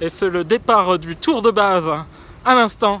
et c'est le départ du tour de base à l'instant.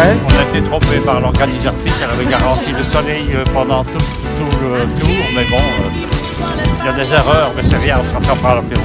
On a été trompé par l'organisatrice, elle avait garanti le soleil euh, pendant tout, le tour, mais bon, euh, il y a des erreurs, mais c'est rien, on se rattrape par l'apéro.